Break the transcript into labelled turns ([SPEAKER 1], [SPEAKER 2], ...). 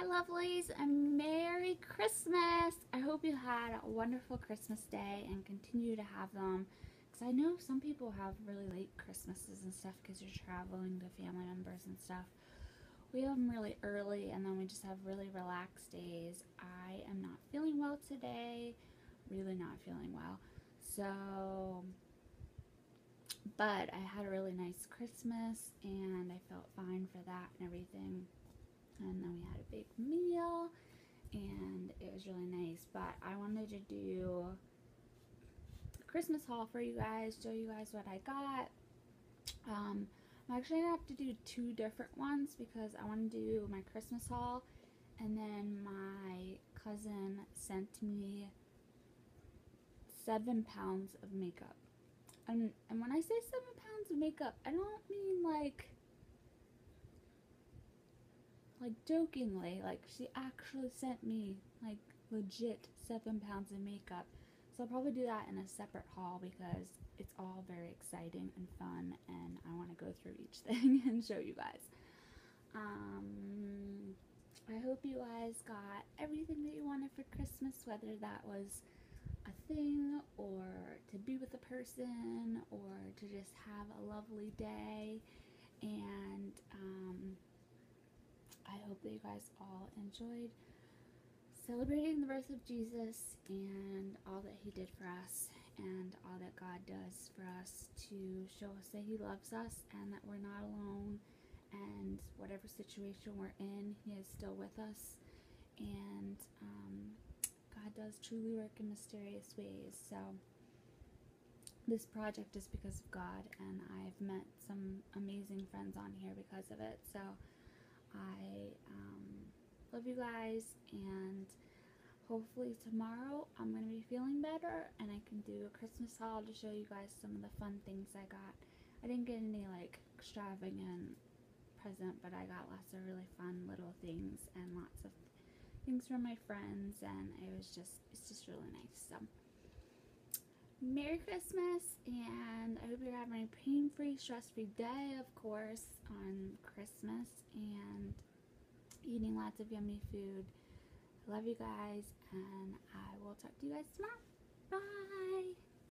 [SPEAKER 1] Hi lovelies and Merry Christmas! I hope you had a wonderful Christmas day and continue to have them because I know some people have really late Christmases and stuff because you're traveling to family members and stuff. We have them really early and then we just have really relaxed days. I am not feeling well today, really not feeling well. So, but I had a really nice Christmas and I felt fine for that and everything and then we big meal and it was really nice. But I wanted to do a Christmas haul for you guys show you guys what I got. Um, I'm actually gonna have to do two different ones because I want to do my Christmas haul and then my cousin sent me seven pounds of makeup. And, and when I say seven pounds of makeup I don't mean like like jokingly, like she actually sent me like legit seven pounds of makeup. So I'll probably do that in a separate haul because it's all very exciting and fun and I want to go through each thing and show you guys. Um, I hope you guys got everything that you wanted for Christmas, whether that was a thing or to be with a person or to just have a lovely day and um, hope that you guys all enjoyed celebrating the birth of Jesus and all that he did for us and all that God does for us to show us that he loves us and that we're not alone and whatever situation we're in, he is still with us and um, God does truly work in mysterious ways. So this project is because of God and I've met some amazing friends on here because of it. So I um, love you guys and hopefully tomorrow I'm going to be feeling better and I can do a Christmas haul to show you guys some of the fun things I got. I didn't get any like extravagant present but I got lots of really fun little things and lots of things from my friends and it was just it's just really nice so Merry Christmas and I hope you're having a pain-free stress-free day of course on Christmas and eating lots of yummy food. I love you guys, and I will talk to you guys tomorrow. Bye!